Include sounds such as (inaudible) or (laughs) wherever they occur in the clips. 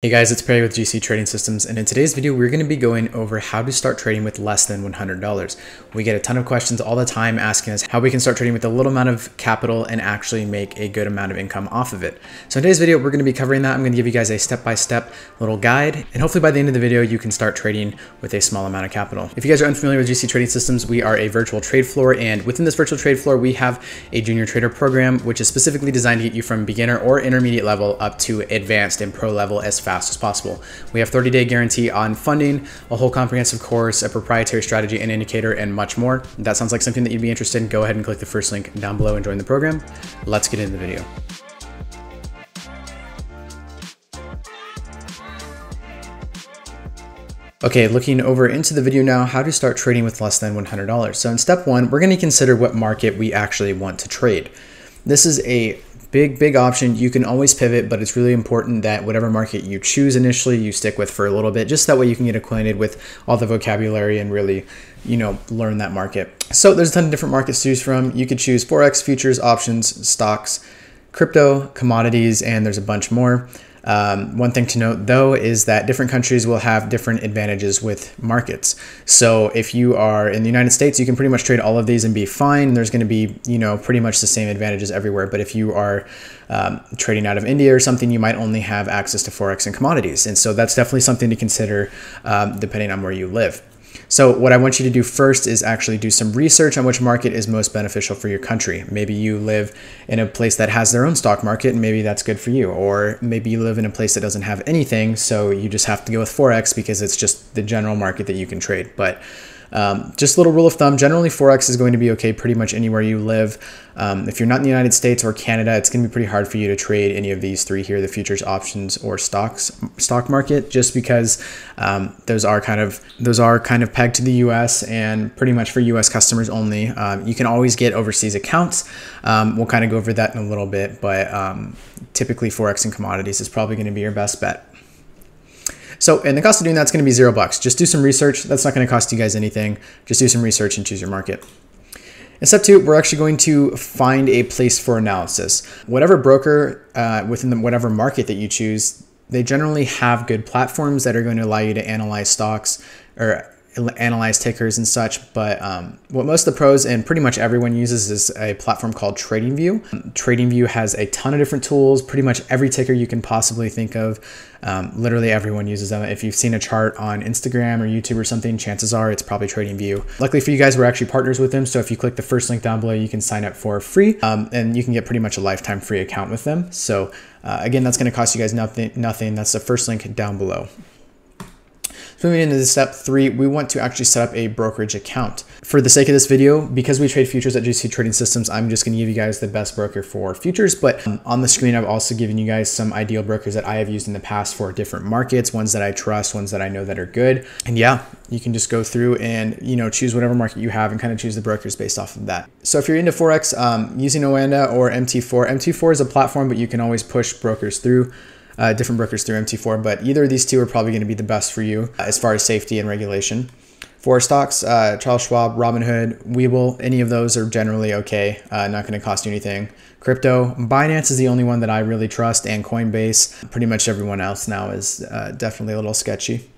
Hey guys, it's Perry with GC Trading Systems, and in today's video, we're going to be going over how to start trading with less than $100. We get a ton of questions all the time asking us how we can start trading with a little amount of capital and actually make a good amount of income off of it. So in today's video, we're going to be covering that. I'm going to give you guys a step-by-step -step little guide, and hopefully by the end of the video, you can start trading with a small amount of capital. If you guys are unfamiliar with GC Trading Systems, we are a virtual trade floor, and within this virtual trade floor, we have a junior trader program, which is specifically designed to get you from beginner or intermediate level up to advanced and pro level as fast as possible. We have 30 day guarantee on funding, a whole comprehensive course, a proprietary strategy and indicator, and much more. If that sounds like something that you'd be interested in, go ahead and click the first link down below and join the program. Let's get into the video. Okay, looking over into the video now, how to start trading with less than $100. So in step one, we're gonna consider what market we actually want to trade. This is a big big option. You can always pivot but it's really important that whatever market you choose initially you stick with for a little bit. Just that way you can get acquainted with all the vocabulary and really you know learn that market. So there's a ton of different markets to choose from. You could choose forex futures options stocks crypto commodities and there's a bunch more um, one thing to note though is that different countries will have different advantages with markets. So if you are in the United States, you can pretty much trade all of these and be fine. There's going to be, you know, pretty much the same advantages everywhere. But if you are um, trading out of India or something, you might only have access to Forex and commodities. And so that's definitely something to consider um, depending on where you live. So what I want you to do first is actually do some research on which market is most beneficial for your country. Maybe you live in a place that has their own stock market and maybe that's good for you. Or maybe you live in a place that doesn't have anything, so you just have to go with Forex because it's just the general market that you can trade. But um, just a little rule of thumb, generally Forex is going to be okay pretty much anywhere you live. Um, if you're not in the United States or Canada, it's going to be pretty hard for you to trade any of these three here, the futures, options, or stocks stock market, just because um, those are kind of those are kind of pegged to the U.S. and pretty much for U.S. customers only. Um, you can always get overseas accounts. Um, we'll kind of go over that in a little bit, but um, typically Forex and commodities is probably going to be your best bet. So, and the cost of doing that's going to be zero bucks. Just do some research. That's not going to cost you guys anything. Just do some research and choose your market. In step two, we're actually going to find a place for analysis. Whatever broker uh, within the, whatever market that you choose, they generally have good platforms that are going to allow you to analyze stocks or analyze tickers and such. But um, what most of the pros and pretty much everyone uses is a platform called TradingView. TradingView has a ton of different tools, pretty much every ticker you can possibly think of. Um, literally everyone uses them. If you've seen a chart on Instagram or YouTube or something, chances are it's probably TradingView. Luckily for you guys, we're actually partners with them. So if you click the first link down below, you can sign up for free um, and you can get pretty much a lifetime free account with them. So uh, again, that's going to cost you guys nothing. Nothing. That's the first link down below. Moving into step three, we want to actually set up a brokerage account. For the sake of this video, because we trade futures at GC Trading Systems, I'm just gonna give you guys the best broker for futures, but um, on the screen, I've also given you guys some ideal brokers that I have used in the past for different markets, ones that I trust, ones that I know that are good. And yeah, you can just go through and, you know, choose whatever market you have and kind of choose the brokers based off of that. So if you're into Forex, um, using Oanda or MT4, MT4 is a platform, but you can always push brokers through uh, different brokers through MT4, but either of these two are probably going to be the best for you as far as safety and regulation. For stocks, uh, Charles Schwab, Robinhood, Webull, any of those are generally okay, uh, not going to cost you anything. Crypto, Binance is the only one that I really trust, and Coinbase. Pretty much everyone else now is uh, definitely a little sketchy.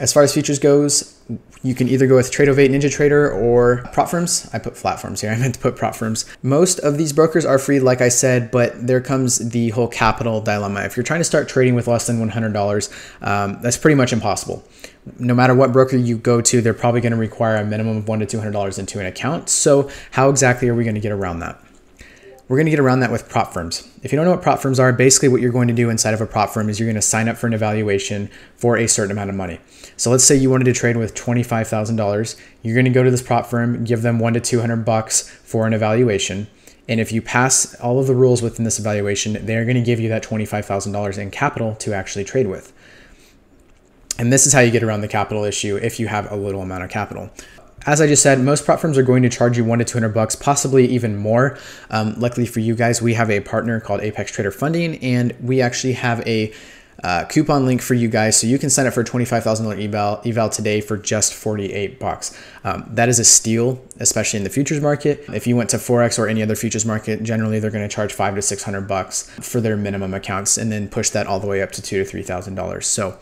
As far as futures goes, you can either go with Tradovate Ninja Trader or prop firms. I put platforms here. (laughs) I meant to put prop firms. Most of these brokers are free, like I said, but there comes the whole capital dilemma. If you're trying to start trading with less than $100, um, that's pretty much impossible. No matter what broker you go to, they're probably going to require a minimum of one to $200 into an account. So how exactly are we going to get around that? We're going to get around that with prop firms. If you don't know what prop firms are, basically what you're going to do inside of a prop firm is you're going to sign up for an evaluation for a certain amount of money. So let's say you wanted to trade with $25,000. You're going to go to this prop firm, give them one to 200 bucks for an evaluation. And if you pass all of the rules within this evaluation, they're going to give you that $25,000 in capital to actually trade with. And this is how you get around the capital issue if you have a little amount of capital. As I just said, most prop firms are going to charge you one to 200 bucks, possibly even more. Um, luckily for you guys, we have a partner called Apex Trader Funding, and we actually have a uh, coupon link for you guys so you can sign up for a $25,000 eval, eval today for just 48 bucks. Um, that is a steal, especially in the futures market. If you went to Forex or any other futures market, generally they're going to charge five to 600 bucks for their minimum accounts and then push that all the way up to two to $3,000. So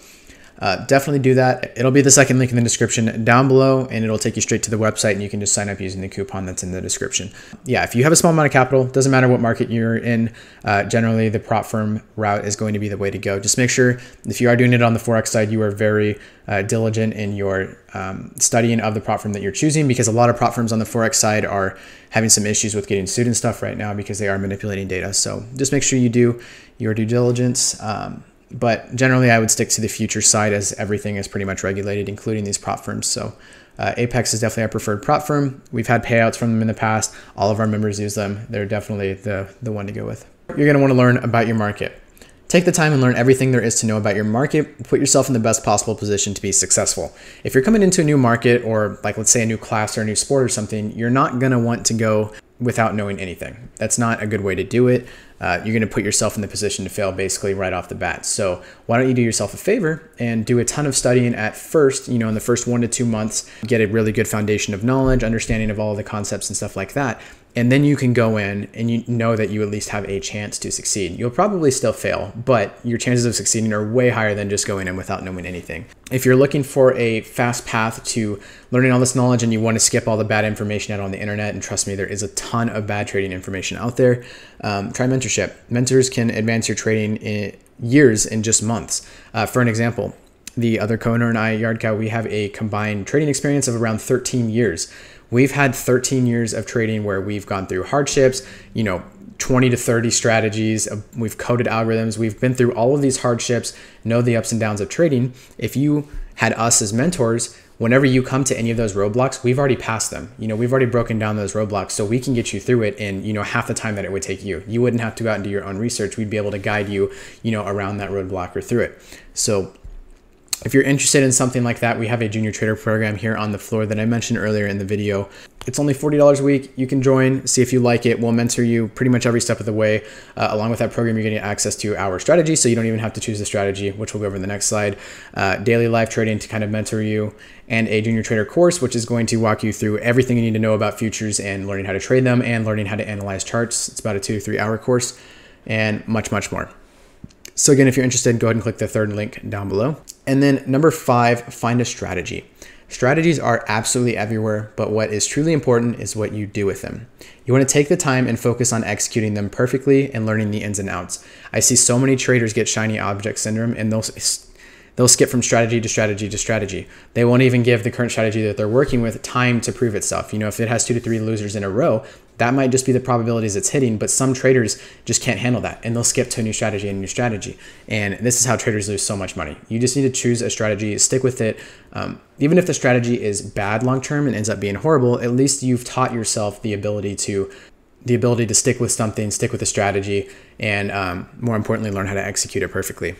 uh, definitely do that. It'll be the second link in the description down below, and it'll take you straight to the website, and you can just sign up using the coupon that's in the description. Yeah, if you have a small amount of capital, doesn't matter what market you're in, uh, generally the prop firm route is going to be the way to go. Just make sure if you are doing it on the Forex side, you are very uh, diligent in your um, studying of the prop firm that you're choosing because a lot of prop firms on the Forex side are having some issues with getting student stuff right now because they are manipulating data. So just make sure you do your due diligence. Um, but generally, I would stick to the future side as everything is pretty much regulated, including these prop firms. So uh, Apex is definitely our preferred prop firm. We've had payouts from them in the past. All of our members use them. They're definitely the, the one to go with. You're going to want to learn about your market. Take the time and learn everything there is to know about your market. Put yourself in the best possible position to be successful. If you're coming into a new market or like let's say a new class or a new sport or something, you're not going to want to go without knowing anything. That's not a good way to do it. Uh, you're going to put yourself in the position to fail basically right off the bat. So why don't you do yourself a favor and do a ton of studying at first, you know, in the first one to two months, get a really good foundation of knowledge, understanding of all the concepts and stuff like that and then you can go in and you know that you at least have a chance to succeed. You'll probably still fail, but your chances of succeeding are way higher than just going in without knowing anything. If you're looking for a fast path to learning all this knowledge and you want to skip all the bad information out on the internet, and trust me, there is a ton of bad trading information out there, um, try mentorship. Mentors can advance your trading in years in just months. Uh, for an example, the other co-owner and I, Yardcow, we have a combined trading experience of around 13 years. We've had 13 years of trading where we've gone through hardships, you know, 20 to 30 strategies. Uh, we've coded algorithms. We've been through all of these hardships, know the ups and downs of trading. If you had us as mentors, whenever you come to any of those roadblocks, we've already passed them. You know, we've already broken down those roadblocks so we can get you through it in, you know, half the time that it would take you. You wouldn't have to go out and do your own research. We'd be able to guide you, you know, around that roadblock or through it. So if you're interested in something like that, we have a junior trader program here on the floor that I mentioned earlier in the video. It's only $40 a week. You can join, see if you like it. We'll mentor you pretty much every step of the way. Uh, along with that program, you're getting access to our strategy, so you don't even have to choose the strategy, which we'll go over in the next slide. Uh, daily live trading to kind of mentor you, and a junior trader course, which is going to walk you through everything you need to know about futures and learning how to trade them and learning how to analyze charts. It's about a two to three hour course, and much, much more. So again, if you're interested, go ahead and click the third link down below. And then number five, find a strategy. Strategies are absolutely everywhere, but what is truly important is what you do with them. You want to take the time and focus on executing them perfectly and learning the ins and outs. I see so many traders get shiny object syndrome and they'll they'll skip from strategy to strategy to strategy. They won't even give the current strategy that they're working with time to prove itself. You know, if it has two to three losers in a row, that might just be the probabilities it's hitting, but some traders just can't handle that and they'll skip to a new strategy and new strategy. And this is how traders lose so much money. You just need to choose a strategy, stick with it. Um, even if the strategy is bad long term and ends up being horrible, at least you've taught yourself the ability to the ability to stick with something, stick with a strategy, and um, more importantly, learn how to execute it perfectly.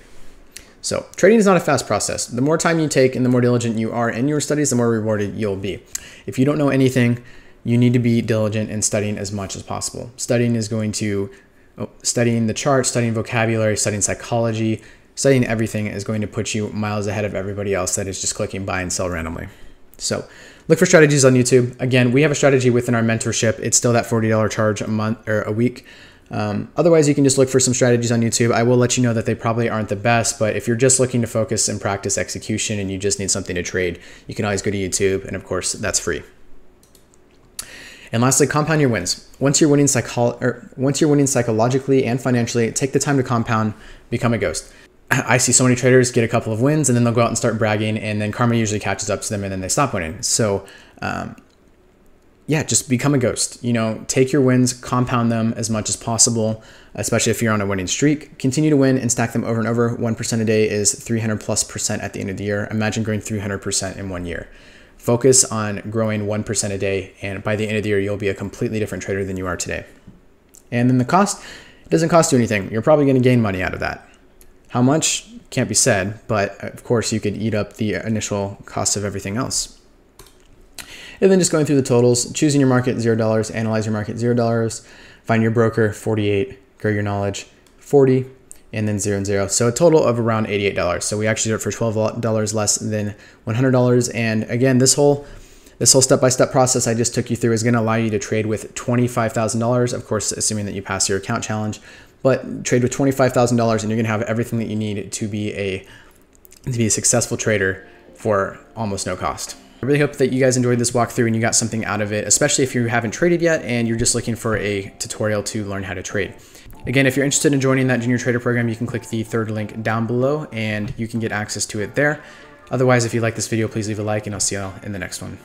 So trading is not a fast process. The more time you take and the more diligent you are in your studies, the more rewarded you'll be. If you don't know anything, you need to be diligent in studying as much as possible. Studying is going to, oh, studying the chart, studying vocabulary, studying psychology, studying everything is going to put you miles ahead of everybody else that is just clicking buy and sell randomly. So look for strategies on YouTube. Again, we have a strategy within our mentorship. It's still that $40 charge a month or a week. Um, otherwise, you can just look for some strategies on YouTube. I will let you know that they probably aren't the best, but if you're just looking to focus and practice execution and you just need something to trade, you can always go to YouTube. And of course, that's free. And lastly, compound your wins. Once you're winning psycho- or once you're winning psychologically and financially, take the time to compound, become a ghost. I see so many traders get a couple of wins and then they'll go out and start bragging, and then karma usually catches up to them and then they stop winning. So, um, yeah, just become a ghost. You know, take your wins, compound them as much as possible, especially if you're on a winning streak. Continue to win and stack them over and over. 1% a day is 300 plus percent at the end of the year. Imagine growing 300% in one year. Focus on growing 1% a day, and by the end of the year, you'll be a completely different trader than you are today. And then the cost, it doesn't cost you anything. You're probably going to gain money out of that. How much can't be said, but uh, of course, you could eat up the initial cost of everything else. And then just going through the totals, choosing your market $0, analyze your market $0, find your broker 48, grow your knowledge 40, and then zero and zero. So a total of around $88. So we actually did it for $12 less than $100. And again, this whole this whole step-by-step process I just took you through is going to allow you to trade with $25,000, of course, assuming that you pass your account challenge, but trade with $25,000 and you're going to have everything that you need to be a to be a successful trader for almost no cost. I really hope that you guys enjoyed this walkthrough and you got something out of it, especially if you haven't traded yet and you're just looking for a tutorial to learn how to trade. Again, if you're interested in joining that junior trader program, you can click the third link down below and you can get access to it there. Otherwise, if you like this video, please leave a like and I'll see you all in the next one.